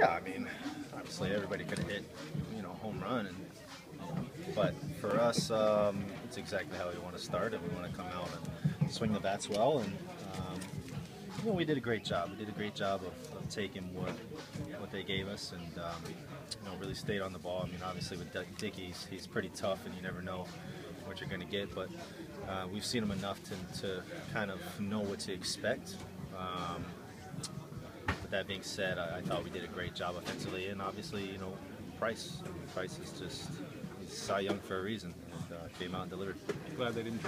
Yeah, I mean, obviously everybody could have hit, you know, home run, and but for us, um, it's exactly how we want to start, and we want to come out and swing the bats well, and um, you know, we did a great job. We did a great job of, of taking what what they gave us, and um, you know, really stayed on the ball. I mean, obviously with Dick- Dickey, he's, he's pretty tough, and you never know what you're going to get, but uh, we've seen him enough to, to kind of know what to expect. Um, with that being said, I, I thought we did a great job offensively, and obviously, you know, Price. I mean, Price is just he's Cy Young for a reason, and uh, came out and delivered. Glad they didn't